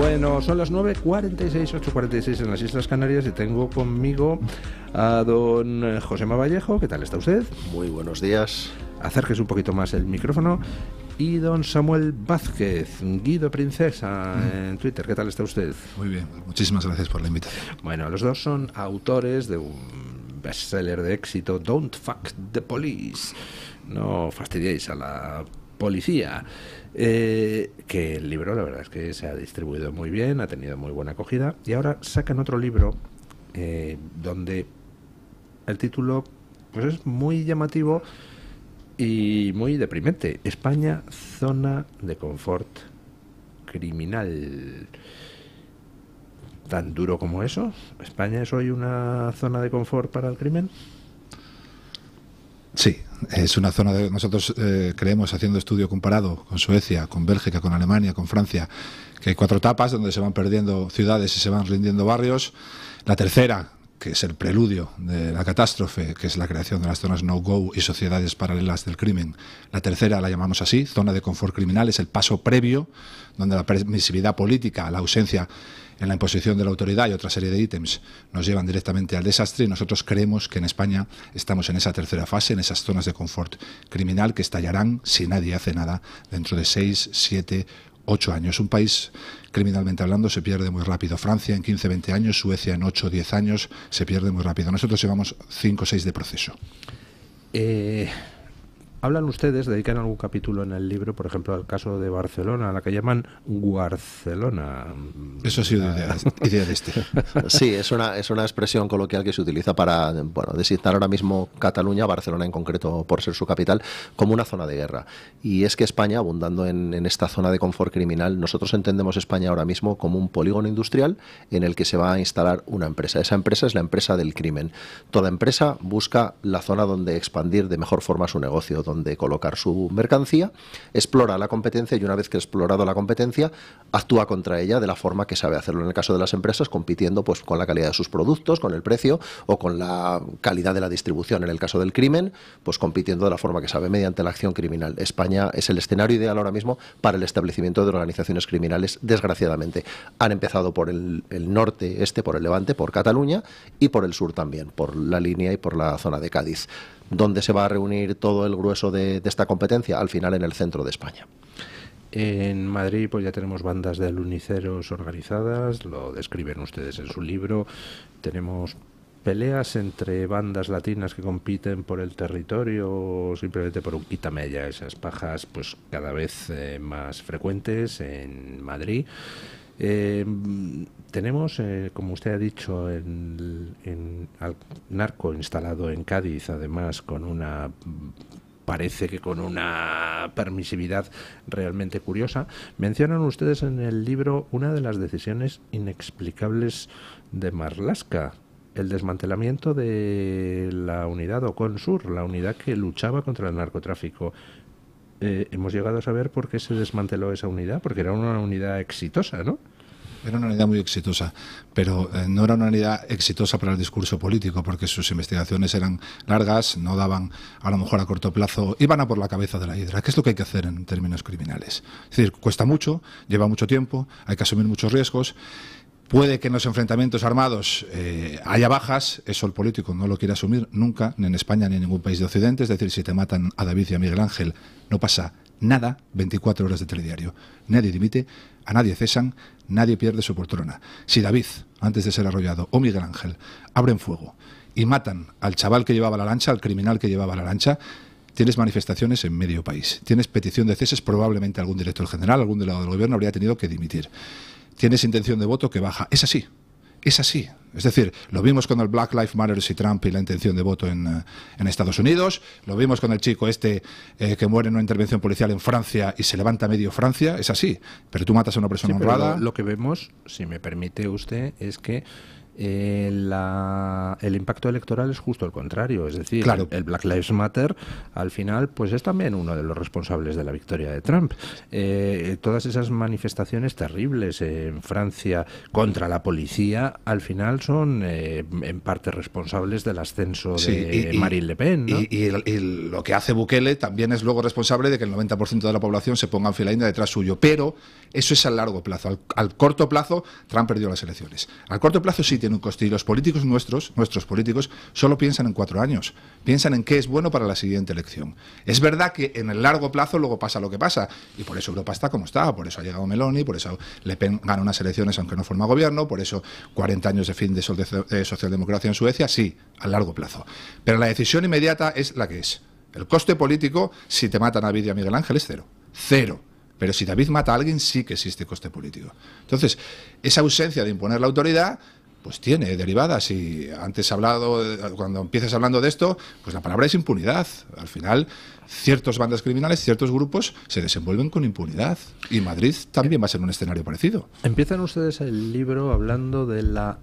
Bueno, son las 9.46, 8.46 en las Islas Canarias y tengo conmigo a don José Vallejo. ¿Qué tal está usted? Muy buenos días. Acérquese un poquito más el micrófono. Y don Samuel Vázquez, Guido Princesa, en Twitter. ¿Qué tal está usted? Muy bien, muchísimas gracias por la invitación. Bueno, los dos son autores de un bestseller de éxito, Don't Fuck the Police. No fastidiéis a la policía. Eh, que el libro la verdad es que se ha distribuido muy bien, ha tenido muy buena acogida y ahora sacan otro libro eh, donde el título pues es muy llamativo y muy deprimente. España, zona de confort criminal. ¿Tan duro como eso? ¿España es hoy una zona de confort para el crimen? Sí, es una zona de. Nosotros eh, creemos, haciendo estudio comparado con Suecia, con Bélgica, con Alemania, con Francia, que hay cuatro etapas donde se van perdiendo ciudades y se van rindiendo barrios. La tercera, que es el preludio de la catástrofe, que es la creación de las zonas no-go y sociedades paralelas del crimen. La tercera la llamamos así, zona de confort criminal, es el paso previo, donde la permisividad política, la ausencia en la imposición de la autoridad y otra serie de ítems nos llevan directamente al desastre y nosotros creemos que en España estamos en esa tercera fase, en esas zonas de confort criminal que estallarán si nadie hace nada dentro de seis, siete, ocho años. Un país, criminalmente hablando, se pierde muy rápido. Francia en 15, 20 años, Suecia en 8, 10 años, se pierde muy rápido. Nosotros llevamos 5 o 6 de proceso. Eh, Hablan ustedes, dedican algún capítulo en el libro, por ejemplo, al caso de Barcelona, a la que llaman Guarcelona. Eso ha sido idea, idea de este. Sí, es una, es una expresión coloquial que se utiliza para bueno, designar ahora mismo Cataluña, Barcelona en concreto por ser su capital, como una zona de guerra. Y es que España, abundando en, en esta zona de confort criminal, nosotros entendemos España ahora mismo como un polígono industrial en el que se va a instalar una empresa. Esa empresa es la empresa del crimen. Toda empresa busca la zona donde expandir de mejor forma su negocio donde colocar su mercancía, explora la competencia y una vez que ha explorado la competencia, actúa contra ella de la forma que sabe hacerlo en el caso de las empresas, compitiendo pues con la calidad de sus productos, con el precio o con la calidad de la distribución. En el caso del crimen, pues compitiendo de la forma que sabe mediante la acción criminal. España es el escenario ideal ahora mismo para el establecimiento de organizaciones criminales, desgraciadamente. Han empezado por el, el norte, este, por el levante, por Cataluña y por el sur también, por la línea y por la zona de Cádiz. ¿Dónde se va a reunir todo el grueso de, esta competencia? Al final en el centro de España. En Madrid pues ya tenemos bandas de aluniceros organizadas, lo describen ustedes en su libro. Tenemos peleas entre bandas latinas que compiten por el territorio o simplemente por un quitamella, esas pajas pues cada vez eh, más frecuentes en Madrid. Eh, tenemos, eh, como usted ha dicho, en, en, al narco instalado en Cádiz, además con una parece que con una permisividad realmente curiosa. Mencionan ustedes en el libro una de las decisiones inexplicables de Marlaska, el desmantelamiento de la unidad Oconsur, la unidad que luchaba contra el narcotráfico. Eh, hemos llegado a saber por qué se desmanteló esa unidad, porque era una unidad exitosa, ¿no? Era una unidad muy exitosa, pero eh, no era una unidad exitosa para el discurso político, porque sus investigaciones eran largas, no daban a lo mejor a corto plazo, iban a por la cabeza de la hidra, que es lo que hay que hacer en términos criminales. Es decir, cuesta mucho, lleva mucho tiempo, hay que asumir muchos riesgos. Puede que en los enfrentamientos armados eh, haya bajas, eso el político no lo quiere asumir nunca, ni en España ni en ningún país de Occidente, es decir, si te matan a David y a Miguel Ángel, no pasa nada 24 horas de telediario. Nadie dimite, a nadie cesan, nadie pierde su poltrona. Si David, antes de ser arrollado, o Miguel Ángel, abren fuego y matan al chaval que llevaba la lancha, al criminal que llevaba la lancha, tienes manifestaciones en medio país. Tienes petición de ceses, probablemente algún director general, algún delegado del gobierno habría tenido que dimitir. Tienes intención de voto que baja. Es así. Es así. Es decir, lo vimos con el Black Lives Matter y Trump y la intención de voto en, eh, en Estados Unidos, lo vimos con el chico este eh, que muere en una intervención policial en Francia y se levanta medio Francia, es así. Pero tú matas a una persona Sí, honrada. Lo, lo que vemos, si me permite usted, es que eh, el impacto electoral es justo el contrario. Es decir, Claro. el Black Lives Matter al final pues es también uno de los responsables de la victoria de Trump. Eh, todas esas manifestaciones terribles en Francia contra la policía al final son eh, en parte responsables del ascenso Sí, de y- y- Marine Le Pen. ¿no? Y, y lo que hace Bukele también es luego responsable de que el 90% de la población se ponga en fila india detrás suyo. Pero eso es a largo plazo. Al, al corto plazo, Trump perdió las elecciones. Al corto plazo sí tiene un coste. Y los políticos nuestros, nuestros políticos, solo piensan en cuatro años. Piensan en qué es bueno para la siguiente elección. Es verdad que en el largo plazo luego pasa lo que pasa. Y por eso Europa está como está. Por eso ha llegado Meloni, por eso Le Pen gana unas elecciones aunque no forma gobierno, por eso 40 años de fin de sol- de socialdemocracia en Suecia, sí, a largo plazo. Pero la decisión inmediata es la que es. El coste político, si te matan a David y a Miguel Ángel, es cero. Cero. Pero si David mata a alguien, sí que existe coste político. Entonces, esa ausencia de imponer la autoridad, pues tiene derivadas. Y antes hablado, cuando empieces hablando de esto, pues la palabra es impunidad. Al final, ciertas bandas criminales, ciertos grupos se desenvuelven con impunidad. Y Madrid también va a ser un escenario parecido. Empiezan ustedes el libro hablando de la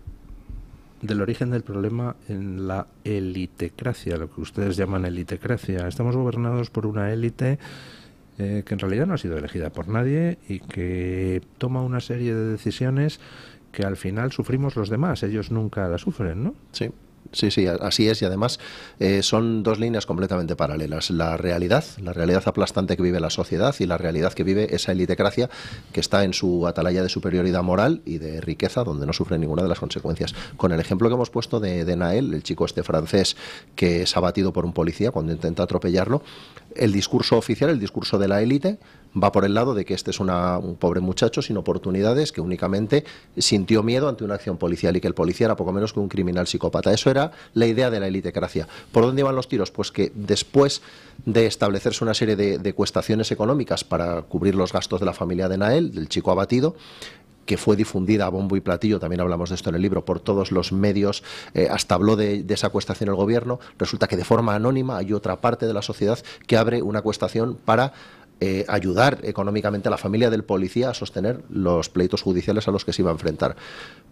del origen del problema en la elitecracia, lo que ustedes llaman elitecracia. Estamos gobernados por una élite eh, que en realidad no ha sido elegida por nadie y que toma una serie de decisiones que al final sufrimos los demás. Ellos nunca las sufren, ¿no? Sí. Sí, sí, así es. Y además eh, son dos líneas completamente paralelas. La realidad, la realidad aplastante que vive la sociedad y la realidad que vive esa elitecracia que está en su atalaya de superioridad moral y de riqueza, donde no sufre ninguna de las consecuencias. Con el ejemplo que hemos puesto de, de Nael, el chico este francés que es abatido por un policía cuando intenta atropellarlo, el discurso oficial, el discurso de la élite, va por el lado de que este es una- un pobre muchacho sin oportunidades que únicamente sintió miedo ante una acción policial y que el policía era poco menos que un criminal psicópata. Eso era la idea de la elitecracia. ¿Por dónde iban los tiros? Pues que después de establecerse una serie de, de cuestaciones económicas para cubrir los gastos de la familia de Nael, del chico abatido, que fue difundida a bombo y platillo, también hablamos de esto en el libro, por todos los medios, eh, hasta habló de, esa cuestación el gobierno, resulta que de forma anónima hay otra parte de la sociedad que abre una cuestación para eh, ayudar económicamente a la familia del policía a sostener los pleitos judiciales a los que se iba a enfrentar.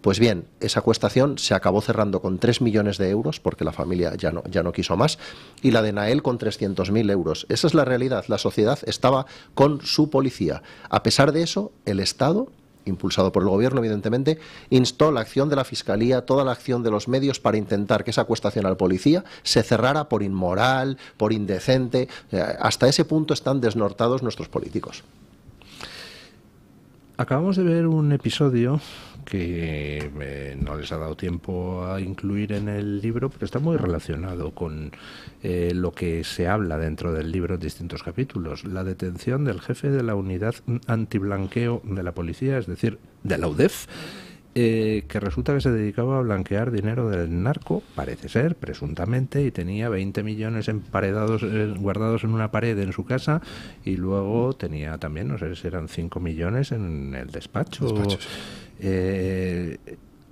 Pues bien, esa cuestación se acabó cerrando con 3 millones de euros, porque la familia ya no, ya no quiso más, y la de Nael con 300.000 euros. Esa es la realidad. La sociedad estaba con su policía. A pesar de eso, el Estado impulsado por el gobierno, evidentemente, instó la acción de la Fiscalía, toda la acción de los medios para intentar que esa cuestación al policía se cerrara por inmoral, por indecente. Eh, Hasta ese punto están desnortados nuestros políticos. Acabamos de ver un episodio que eh, no les ha dado tiempo a incluir en el libro, pero está muy relacionado con eh, lo que se habla dentro del libro en distintos capítulos. La detención del jefe de la unidad antiblanqueo de la policía, es decir, de la UDEF, eh, que resulta que se dedicaba a blanquear dinero del narco, parece ser, presuntamente, y tenía 20 millones emparedados, eh, guardados en una pared en su casa, y luego tenía también, no sé si eran 5 millones en el despacho. Despacho, sí. Eh,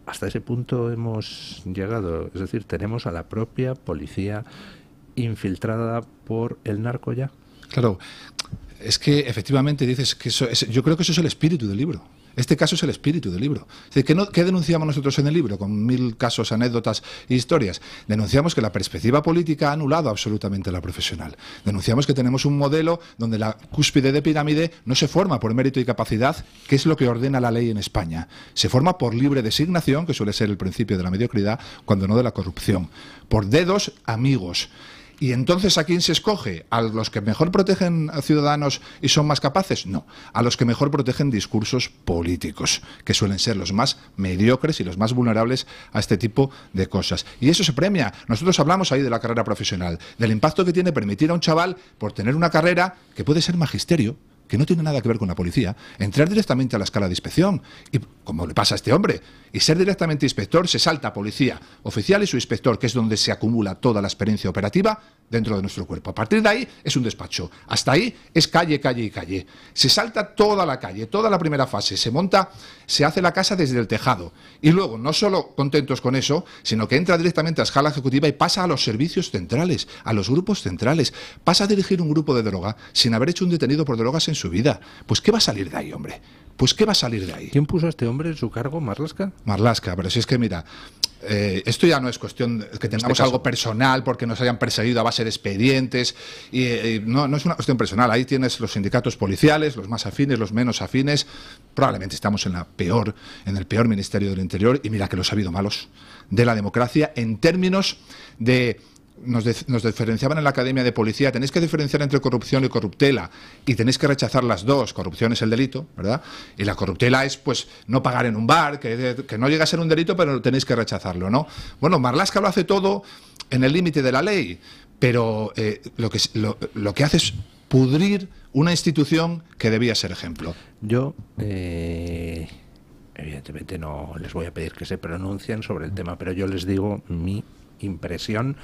hasta ese punto hemos llegado, es decir, tenemos a la propia policía infiltrada por el narco ya. Claro, es que efectivamente dices que eso es, yo creo que eso es el espíritu del libro. Este caso es el espíritu del libro. Es decir, ¿qué, no- qué denunciamos nosotros en el libro? Con mil casos, anécdotas e historias. Denunciamos que la perspectiva política ha anulado absolutamente la profesional. Denunciamos que tenemos un modelo donde la cúspide de pirámide no se forma por mérito y capacidad, que es lo que ordena la ley en España. Se forma por libre designación, que suele ser el principio de la mediocridad, cuando no de la corrupción. Por dedos amigos. ¿Y entonces a quién se escoge? ¿A los que mejor protegen a ciudadanos y son más capaces? No, a los que mejor protegen discursos políticos, que suelen ser los más mediocres y los más vulnerables a este tipo de cosas. Y eso se premia. Nosotros hablamos ahí de la carrera profesional, del impacto que tiene permitir a un chaval, por tener una carrera que puede ser magisterio, que no tiene nada que ver con la policía, entrar directamente a la escala de inspección, y como le pasa a este hombre, y ser directamente inspector, se salta a policía oficial y su inspector, que es donde se acumula toda la experiencia operativa dentro de nuestro cuerpo. A partir de ahí es un despacho. Hasta ahí es calle, calle y calle. Se salta toda la calle, toda la primera fase, se monta, se hace la casa desde el tejado. Y luego, no solo contentos con eso, sino que entra directamente a escala ejecutiva y pasa a los servicios centrales, a los grupos centrales. Pasa a dirigir un grupo de droga sin haber hecho un detenido por drogas en su vida. Pues ¿qué va a salir de ahí, hombre? Pues ¿qué va a salir de ahí? ¿Quién puso a este hombre en su cargo, Marlasca? Marlasca, pero si es que mira, eh, esto ya no es cuestión de que este tengamos algo personal porque nos hayan perseguido a base de expedientes. Y, eh, no, no es una cuestión personal. Ahí tienes los sindicatos policiales, los más afines, los menos afines. Probablemente estamos en la peor, en el peor Ministerio del Interior. Y mira que los ha habido malos de la democracia en términos de nos, diferenciaban en la Academia de Policía, tenéis que diferenciar entre corrupción y corruptela y tenéis que rechazar las dos. Corrupción es el delito, ¿verdad? Y la corruptela es, pues, no pagar en un bar, que, que no llega a ser un delito, pero tenéis que rechazarlo, ¿no? Bueno, Marlaska lo hace todo en el límite de la ley, pero eh, lo, que, lo, lo que hace es pudrir una institución que debía ser ejemplo. Yo, eh, evidentemente, no les voy a pedir que se pronuncien sobre el tema, pero yo les digo mi impresión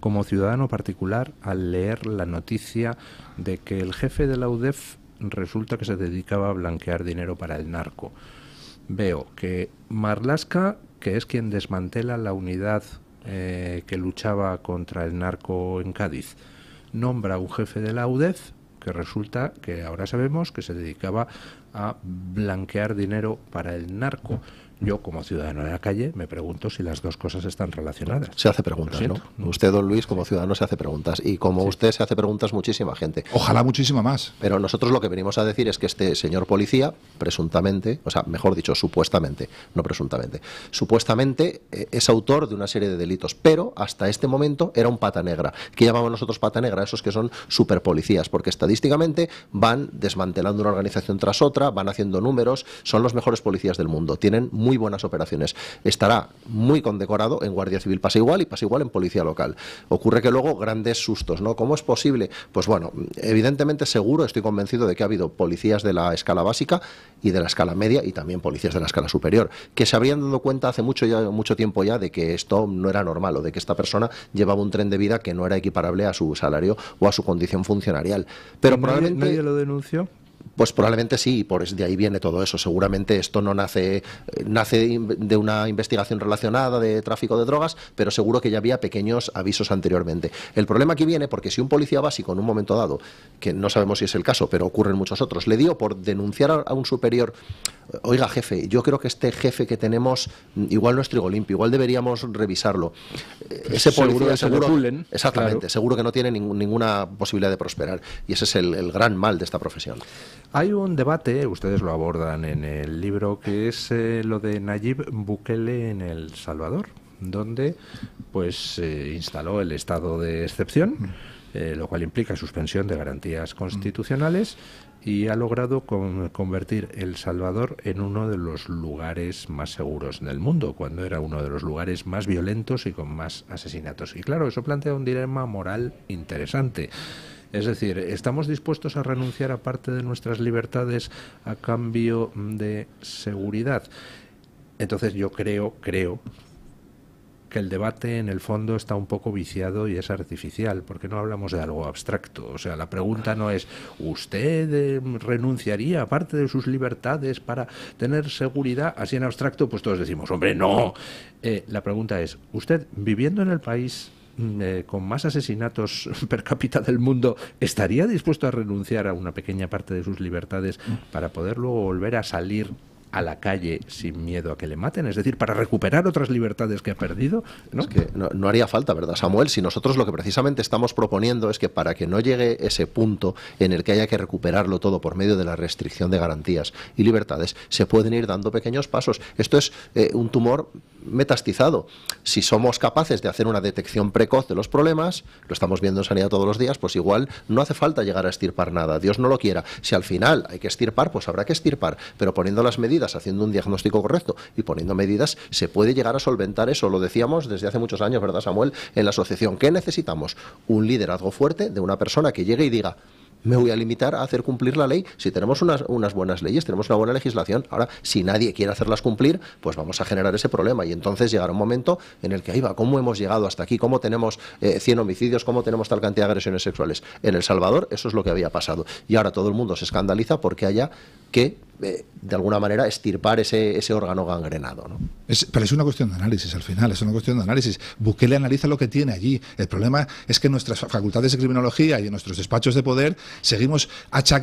como ciudadano particular al leer la noticia de que el jefe de la UDEF resulta que se dedicaba a blanquear dinero para el narco. Veo que Marlaska, que es quien desmantela la unidad eh, que luchaba contra el narco en Cádiz, nombra a un jefe de la UDEF que resulta que ahora sabemos que se dedicaba a blanquear dinero para el narco. Yo, como ciudadano de la calle, me pregunto si las dos cosas están relacionadas. Se hace preguntas, ¿no? Usted, don Luis, como ciudadano, se hace preguntas. Y como usted se hace preguntas, muchísima gente. Ojalá muchísimo más. Pero nosotros lo que venimos a decir es que este señor policía, presuntamente, o sea, mejor dicho, supuestamente, no presuntamente, supuestamente eh, es autor de una serie de delitos, pero hasta este momento era un pata negra. ¿Qué llamamos nosotros pata negra? Esos que son superpolicías, porque estadísticamente van desmantelando una organización tras otra, van haciendo números, son los mejores policías del mundo, tienen muy buenas operaciones. Estará muy condecorado en Guardia Civil, pasa igual y pasa igual en Policía Local. Ocurre que luego grandes sustos, ¿no? ¿Cómo es posible? Pues bueno, evidentemente seguro, estoy convencido de que ha habido policías de la escala básica y de la escala media y también policías de la escala superior, que se habrían dado cuenta hace mucho, ya, mucho tiempo ya de que esto no era normal o de que esta persona llevaba un tren de vida que no era equiparable a su salario o a su condición funcionarial. Pero ¿Y nadie- probablemente... nadie lo denunció. Pues probablemente sí, y por de ahí viene todo eso. Seguramente esto no nace, eh, nace de una investigación relacionada de tráfico de drogas, pero seguro que ya había pequeños avisos anteriormente. El problema aquí viene porque si un policía básico en un momento dado, que no sabemos si es el caso, pero ocurre en muchos otros, le dio por denunciar a, un superior, eh, oiga jefe, yo creo que este jefe que tenemos mm, igual no es trigo limpio, igual deberíamos revisarlo. Eh, Ese Seguro policía seguro, pulen, exactamente, claro. seguro que no tiene ninguna posibilidad de prosperar. Y ese es el- el gran mal de esta profesión. Hay un debate, ustedes lo abordan en el libro, que es eh, lo de Nayib Bukele en El Salvador, donde pues eh, instaló el estado de excepción, eh, lo cual implica suspensión de garantías constitucionales y ha logrado con- convertir El Salvador en uno de los lugares más seguros del mundo, cuando era uno de los lugares más violentos y con más asesinatos. Y claro, eso plantea un dilema moral interesante. Es decir, ¿estamos dispuestos a renunciar a parte de nuestras libertades a cambio de seguridad? Entonces yo creo, creo que el debate en el fondo está un poco viciado y es artificial, porque no hablamos de algo abstracto. O sea, la pregunta no es, ¿usted eh, renunciaría a parte de sus libertades para tener seguridad? Así en abstracto, pues todos decimos, hombre, no. Eh, la pregunta es, ¿usted viviendo en el país eh, con más asesinatos per cápita del mundo, ¿estaría dispuesto a renunciar a una pequeña parte de sus libertades para poder luego volver a salir a la calle sin miedo a que le maten? Es decir, para recuperar otras libertades que ha perdido, ¿no? Es que no, haría falta, ¿verdad, Samuel? Si nosotros lo que precisamente estamos proponiendo es que para que no llegue ese punto en el que haya que recuperarlo todo por medio de la restricción de garantías y libertades, se pueden ir dando pequeños pasos. Esto es eh, un tumor metastizado. Si somos capaces de hacer una detección precoz de los problemas, lo estamos viendo en sanidad todos los días, pues igual no hace falta llegar a estirpar nada. Dios no lo quiera. Si al final hay que estirpar, pues habrá que estirpar, pero poniendo las medidas, haciendo un diagnóstico correcto y poniendo medidas, se puede llegar a solventar eso. Lo decíamos desde hace muchos años, ¿verdad, Samuel? En la asociación. ¿Qué necesitamos? Un liderazgo fuerte de una persona que llegue y diga, me voy a limitar a hacer cumplir la ley. Si tenemos unas, buenas leyes, tenemos una buena legislación, ahora, si nadie quiere hacerlas cumplir, pues vamos a generar ese problema. Y entonces llegará un momento en el que, ahí va, ¿cómo hemos llegado hasta aquí? ¿Cómo tenemos eh, 100 homicidios? ¿Cómo tenemos tal cantidad de agresiones sexuales? En El Salvador eso es lo que había pasado. Y ahora todo el mundo se escandaliza porque haya que eh, de alguna manera, estirpar ese, ese órgano gangrenado. ¿no? Pero es una cuestión de análisis al final, es una cuestión de análisis. Bukele analiza lo que tiene allí. El problema es que en nuestras facultades de criminología y en nuestros despachos de poder seguimos,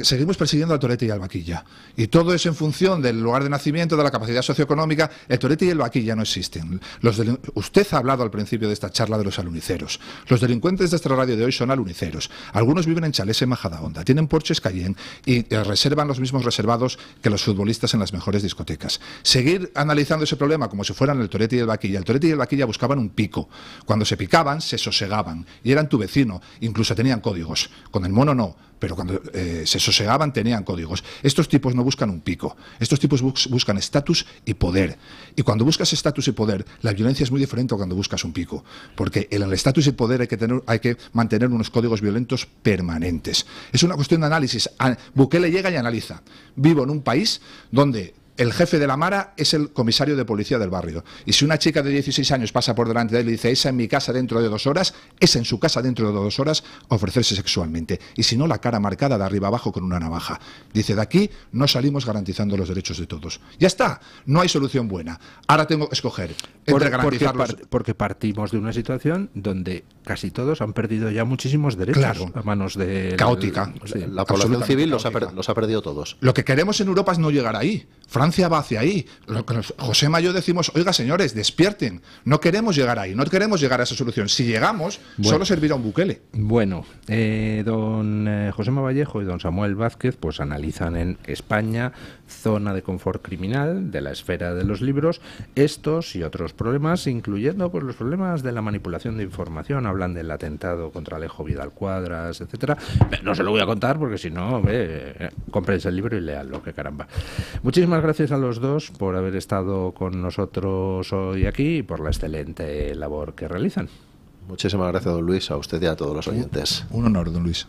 seguimos persiguiendo al Torete y al Vaquilla. Y todo es en función del lugar de nacimiento, de la capacidad socioeconómica. El Torete y el Vaquilla no existen. Los Usted ha hablado al principio de esta charla de los aluniceros. Los delincuentes de esta radio de hoy son aluniceros. Algunos viven en chalés en Majadahonda, tienen porches Cayenne y eh, reservan los mismos reservados que los futbolistas en las mejores discotecas. Seguir analizando ese problema como si fueran el Torete y el Vaquilla. El Torete y el Vaquilla buscaban un pico. Cuando se picaban, se sosegaban. Y eran tu vecino. Incluso tenían códigos. Con el mono no pero cuando eh, se sosegaban tenían códigos. Estos tipos no buscan un pico, estos tipos buscan estatus y poder. Y cuando buscas estatus y poder, la violencia es muy diferente a cuando buscas un pico, porque en el estatus y poder hay que, tener, hay que mantener unos códigos violentos permanentes. Es una cuestión de análisis. Bukele llega y analiza. Vivo en un país donde el jefe de la Mara es el comisario de policía del barrio. Y si una chica de 16 años pasa por delante de él y dice, esa en mi casa dentro de dos horas, es en su casa dentro de dos horas ofrecerse sexualmente. Y si no, la cara marcada de arriba abajo con una navaja. Dice, de aquí no salimos garantizando los derechos de todos. Ya está, no hay solución buena. Ahora tengo que escoger entre garantizarlos. Porque, partimos de una situación donde casi todos han perdido ya muchísimos derechos a manos de... Caótica. la población civil los ha, los ha perdido todos. Lo que queremos en Europa es no llegar ahí. Francia va hacia ahí. José Mayo decimos, oiga señores, despierten. No queremos llegar ahí, no queremos llegar a esa solución. Si llegamos, solo servirá un Bukele. Bueno, eh, don eh, José Vallejo y don Samuel Vázquez pues analizan en España zona de confort criminal de la esfera de los libros estos y otros problemas, incluyendo pues, los problemas de la manipulación de información. Hablan del atentado contra Alejo Vidal Cuadras, etcétera. No se lo voy a contar porque si no, eh, comprense el libro y leanlo, que caramba. Muchísimas gracias a los dos por haber estado con nosotros hoy aquí y por la excelente labor que realizan. Muchísimas gracias, don Luis, a usted y a todos los oyentes. Un honor, don Luis.